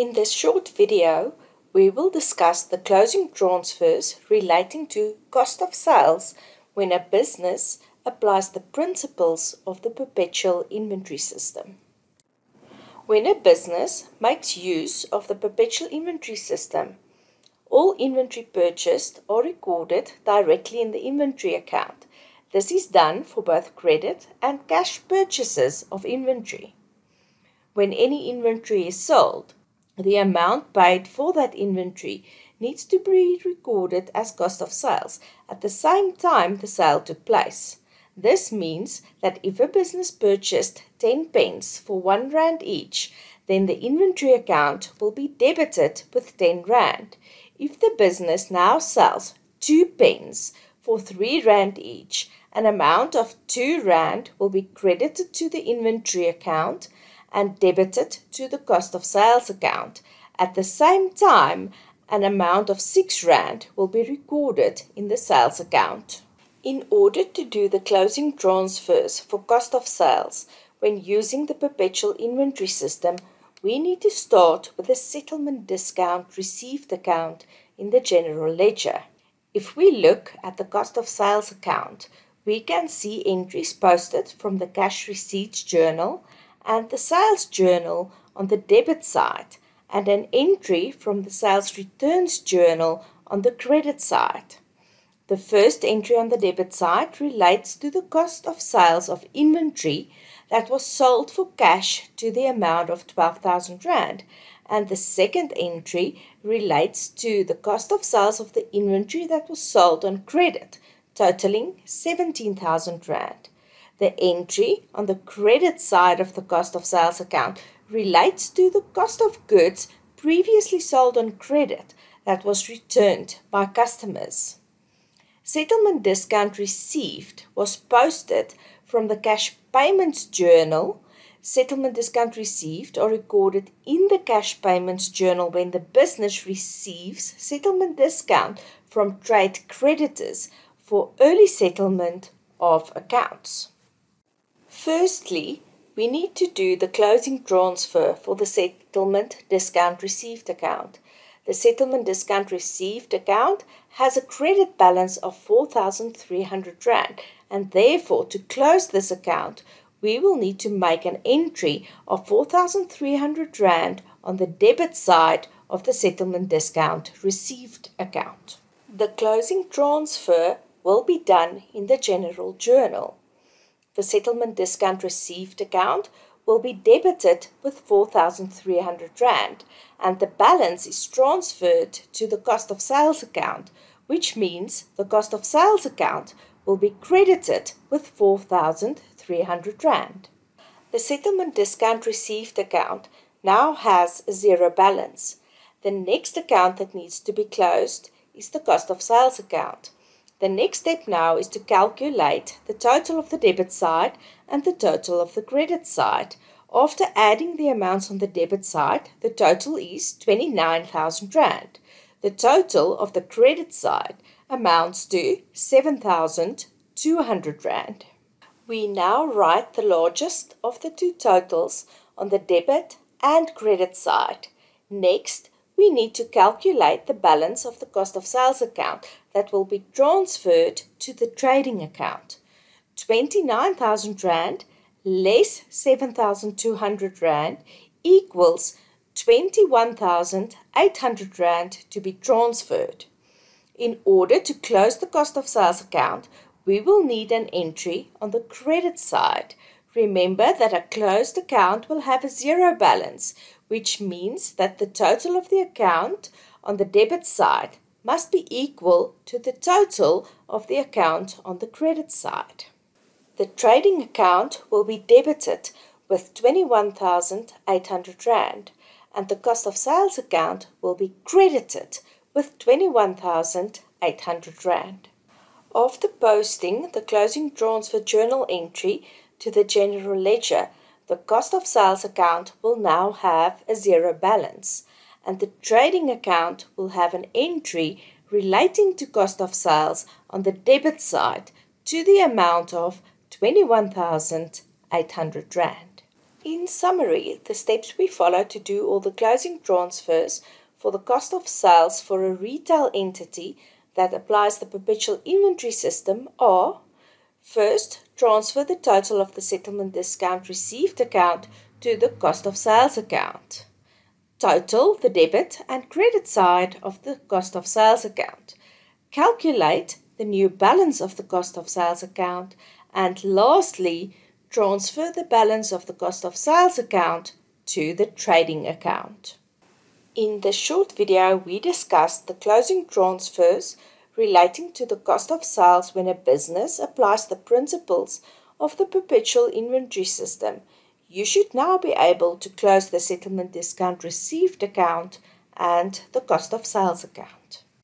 In this short video, we will discuss the closing transfers relating to cost of sales when a business applies the principles of the perpetual inventory system. When a business makes use of the perpetual inventory system, all inventory purchased are recorded directly in the inventory account. This is done for both credit and cash purchases of inventory. When any inventory is sold, the amount paid for that inventory needs to be recorded as cost of sales at the same time the sale took place. This means that if a business purchased 10 pens for 1 rand each, then the inventory account will be debited with 10 rand. If the business now sells 2 pens for 3 rand each, an amount of 2 rand will be credited to the inventory account and debited to the cost of sales account. At the same time, an amount of 6 Rand will be recorded in the sales account. In order to do the closing transfers for cost of sales when using the perpetual inventory system, we need to start with the settlement discount received account in the general ledger. If we look at the cost of sales account, we can see entries posted from the cash receipts journal and the sales journal on the debit side and an entry from the sales returns journal on the credit side. The first entry on the debit side relates to the cost of sales of inventory that was sold for cash to the amount of 12,000 Rand and the second entry relates to the cost of sales of the inventory that was sold on credit totaling 17,000 Rand. The entry on the credit side of the cost of sales account relates to the cost of goods previously sold on credit that was returned by customers. Settlement discount received was posted from the cash payments journal. Settlement discount received are recorded in the cash payments journal when the business receives settlement discount from trade creditors for early settlement of accounts. Firstly, we need to do the closing transfer for the settlement discount received account. The settlement discount received account has a credit balance of 4,300 Rand and therefore to close this account we will need to make an entry of 4,300 Rand on the debit side of the settlement discount received account. The closing transfer will be done in the general journal the settlement discount received account will be debited with 4,300 Rand and the balance is transferred to the cost of sales account, which means the cost of sales account will be credited with 4,300 Rand. The settlement discount received account now has a zero balance. The next account that needs to be closed is the cost of sales account. The next step now is to calculate the total of the debit side and the total of the credit side. After adding the amounts on the debit side, the total is 29,000 Rand. The total of the credit side amounts to 7,200 Rand. We now write the largest of the two totals on the debit and credit side. Next, we need to calculate the balance of the cost of sales account that will be transferred to the trading account. 29,000 Rand less 7,200 Rand equals 21,800 Rand to be transferred. In order to close the cost of sales account, we will need an entry on the credit side. Remember that a closed account will have a zero balance, which means that the total of the account on the debit side must be equal to the total of the account on the credit side. The trading account will be debited with 21,800 Rand and the cost of sales account will be credited with 21,800 Rand. After posting the closing transfer journal entry to the general ledger, the cost of sales account will now have a zero balance and the trading account will have an entry relating to cost of sales on the debit side to the amount of 21,800 Rand. In summary, the steps we follow to do all the closing transfers for the cost of sales for a retail entity that applies the perpetual inventory system are First, transfer the total of the settlement discount received account to the cost of sales account. Total the debit and credit side of the cost of sales account. Calculate the new balance of the cost of sales account. And lastly, transfer the balance of the cost of sales account to the trading account. In the short video, we discussed the closing transfers relating to the cost of sales when a business applies the principles of the perpetual inventory system. You should now be able to close the settlement discount received account and the cost of sales account.